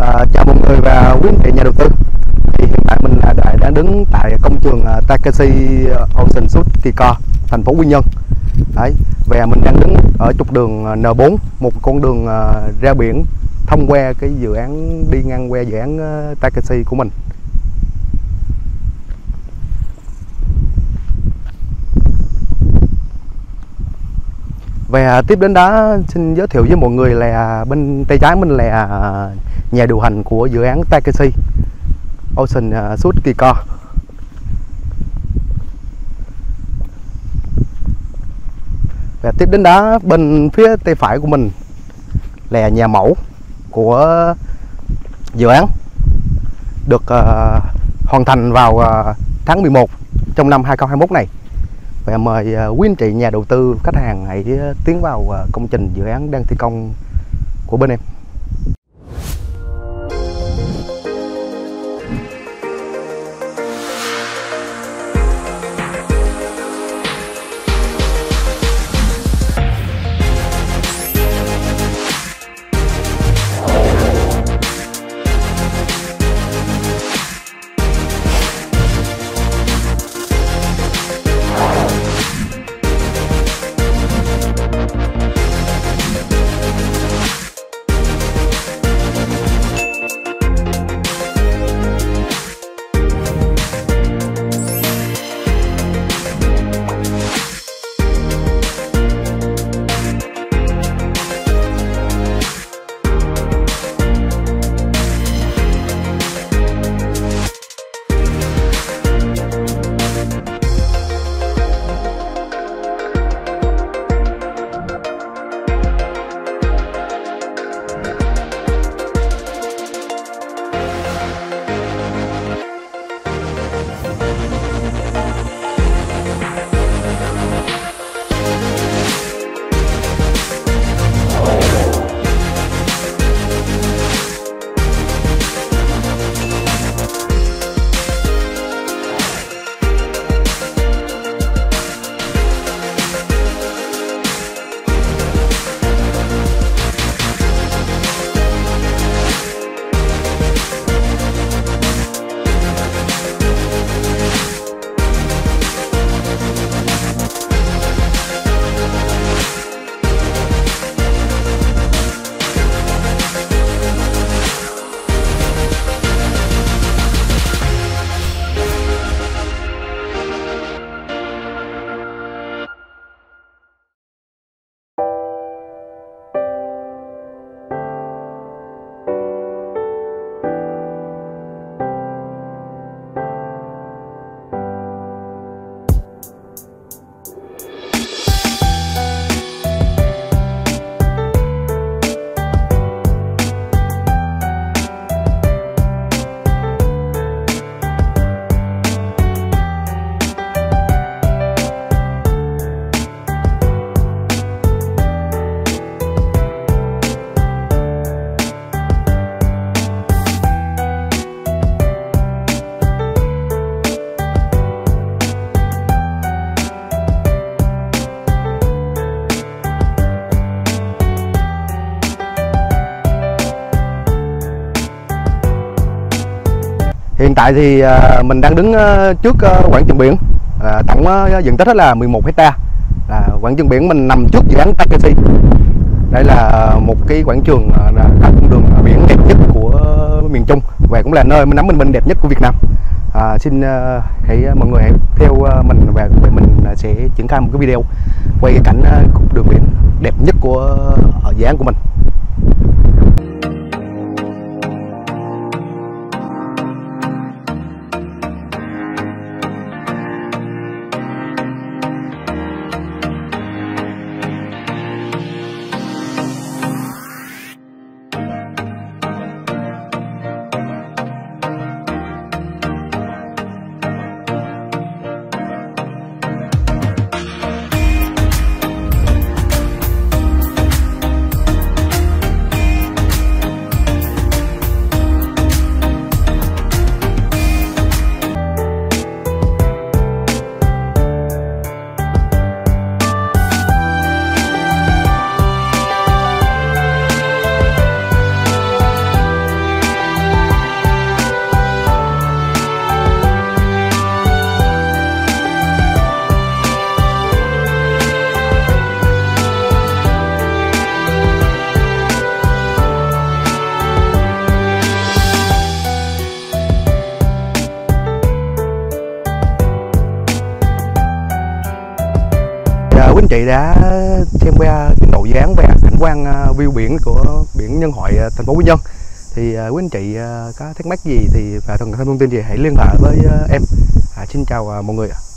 À, chào mọi người và quý anh chị nhà đầu tư. Thì hiện tại mình đã, đã đứng tại công trường à, Takashi à, Ocean Suit Kiko thành phố Quy Nhơn. Đấy, và mình đang đứng ở trục đường à, N4 một con đường ra biển thông qua cái dự án đi ngang qua dự án Takashi của mình. Và tiếp đến đó xin giới thiệu với mọi người là bên tay trái mình là à, nhà điều hành của dự án Takashi Ocean à, Suit Kiko Và tiếp đến đó bên phía tay phải của mình là nhà mẫu của dự án được uh, hoàn thành vào uh, tháng 11 trong năm 2021 này và mời à, quý anh chị nhà đầu tư, khách hàng hãy à, tiến vào à, công trình dự án đang thi công của bên em. Hiện tại thì à, mình đang đứng à, trước à, quảng trường biển. Tổng diện tích là 11 hecta là quảng trường biển mình nằm trước dự án Takeshi đây là một cái quảng trường các đường biển đẹp nhất của miền Trung và cũng là nơi nắm bình minh đẹp nhất của Việt Nam. À, xin hãy mọi người hãy theo mình và mình sẽ triển khai một cái video quay cái cảnh đường biển đẹp nhất của ở dự án của mình. Quý anh chị đã xem qua tiến độ dự án về cảnh quan à, view biển của biển nhân hội à, thành phố Quy Nhơn. Thì à, quý anh chị có thắc mắc gì thì và cần thêm thông tin gì hãy liên hệ với em. À, xin chào mọi người ạ.